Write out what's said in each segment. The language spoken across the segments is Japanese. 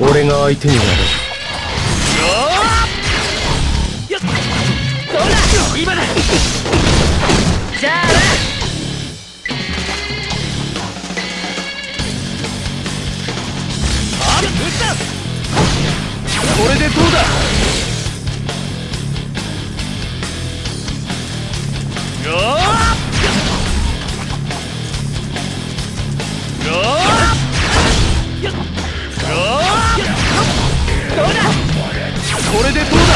俺が相手になる。よっ。どうだ？今だ。じゃあな。あっ撃ったこれでどうだ？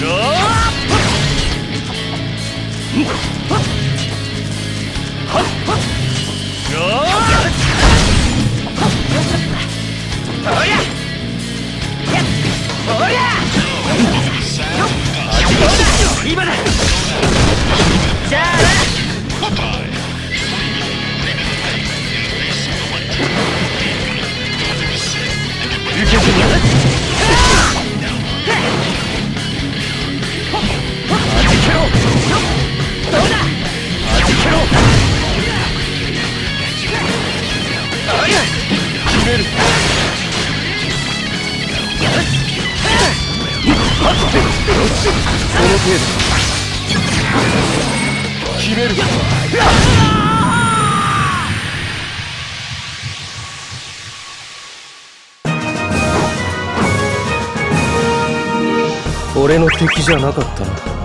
今だの程度。決める。俺の敵じゃなかったな